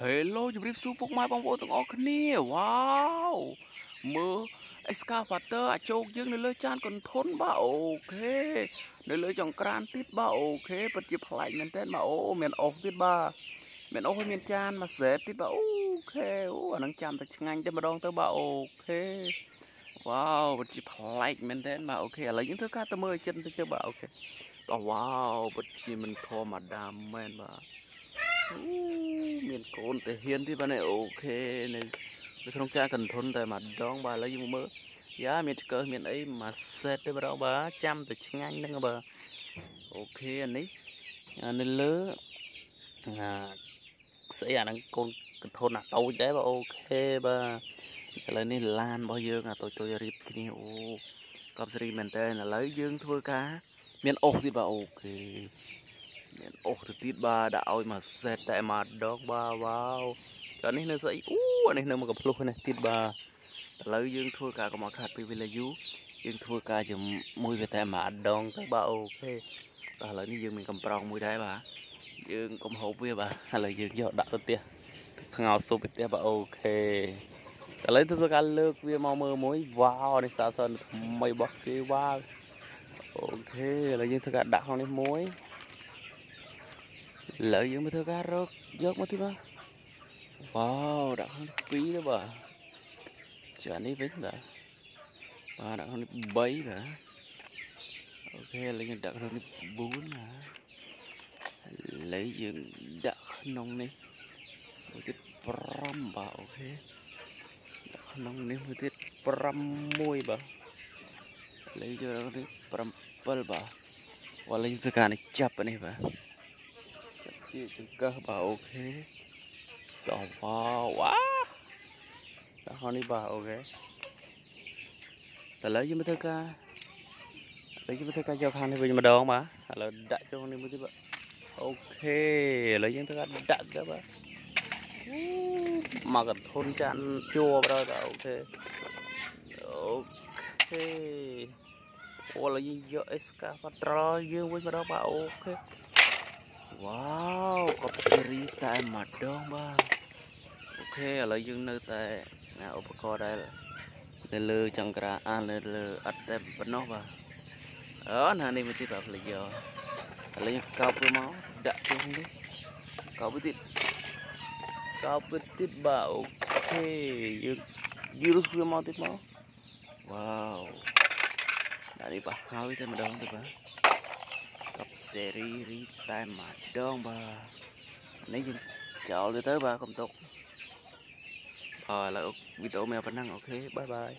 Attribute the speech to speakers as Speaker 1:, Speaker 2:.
Speaker 1: Hello ជម្រាបសួរពុកម៉ែបងប្អូនទាំងអស់គ្នាវ៉ាវមើល excavator អាជោគយើងនៅលើចានកន្ធនបាទ okay នៅលើចង្ក្រានទៀតបាទ okay ពិតជាប្លែកមែនតើបាទអូមានអុសទៀតបាទមានអុសហើយមានចានមួយសេតទៀតបាទ okay អូអានឹងចាំតែឆ្ងាញ់តែម្ដងទៅបាទ okay wow ពិតជាប្លែកមែនតើបាទ okay ឥឡូវយើងធ្វើការទៅមើលចិត្តតិចទៅបាទ okay តោះវ៉ាវពិតជាមិនធម្មតាមែនបាទមា នកូនតាហ៊ានទៀតបាទនេះអូខេនៅនៅក្នុងចាកន្ធុនតែម្ដងបាទឥឡូវយើងមើលយ៉ាមានឆ្កើមានអីមួយសេតទេបាទបាទចាំតែឆ្ងាញ់ហ្នឹងបាទអូខេអានេះនៅលើអាស្អីអាហ្នឹងកូនកន្ធុនអាតូចដែរបាទអូខេបាទឥឡូវនេះឡានរបស់យើងអាតូចតូចរៀបគ្នាអូកប់សេរីមែនតើឥឡូវយើងធ្វើការ មានអុសទៀតបាទអូខេ មានអុសទៅទៀតបាទដាក់ឲ្យមកសេតតែម្ដងបាទវ៉ាវតែនេះនៅស្អីអូអានេះនៅមកកំភ្លុះនេះទៀតបាទឥឡូវយើងធ្វើការកុំឲ្យខាត់ពីវាយូយើងធ្វើការជាមួយវាតែម្ដងទៅបាទអូខេតែឥឡូវនេះយើងមានកំប្រងមួយដែរបាទយើងកុំហូបវាបាទឥឡូវយើងយកដាក់ទៅផ្ទះថ្ងោស៊ុបទៅផ្ទះបាទអូខេឥឡូវធ្វើការលើកវាមកមើលមួយវ៉ាវនេះសាសនថ្មីរបស់គេវ៉ាវអូខេឥឡូវយើងធ្វើការដាក់ក្នុងនេះមួយ ឥឡូវយើងមកធ្វើការរកយកមកទីបាទវ៉ាវដាក់ក្នុងនេះ2ទៅបាទចានេះវិញបាទបាទដាក់ក្នុងនេះ3បាទអូខេឥឡូវយើងដាក់ក្នុងនេះ4ណាឥឡូវយើងដាក់ក្នុងនេះមួយទៀត5បាទ okay ដាក់ក្នុងនេះមួយទៀត6បាទឥឡូវយកនេះ7បាទឥឡូវយើងធ្វើការនេះចាប់នេះបាទ ជាចង្កឹះបាទ okay តោះវ៉ាវ៉ាដល់ហើយនេះបាទ okay តើឥឡូវយើងមកធ្វើការឥឡូវយើងមកធ្វើការយកខាងនេះវិញម្ដងបាទឥឡូវដាក់ចូលនេះមួយទៀតបាទ okay ឥឡូវយើងធ្វើការដាក់ទៅបាទមកកធុនចានជួបដល់បាទ okay okay អូឥឡូវយើងយក excavator យើងវិញម្ដងបាទ okay wow កប់សេរីតែម្ដងបាទ okay ឥឡូវយើងនៅតែឧបករណ៍ដែលនៅលើចង្ក្រាអានៅលើអត់តែប៉ុណ្ណោះបាទអូណានេះមួយទៀតបាទផ្លេចយកឥឡូវយើងកោបវាមកដាក់ជុំនេះកោបវាទៀតកោបវាទៀតបាទ okay យើងយឺរវាមកទៀតមកវ៉ាវដាក់នេះបាទហើយតែម្ដងទៅបាទកប់ សេរីរីតែម្ដងបាទនេះយើងចោលទៅទៅបាទកុំទុកអឺឥឡូវវីដេអូមានប៉ុណ្ណឹង okay bye bye